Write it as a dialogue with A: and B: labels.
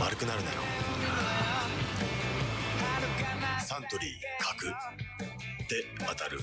A: 丸くなるなろサントリー「角で当たる。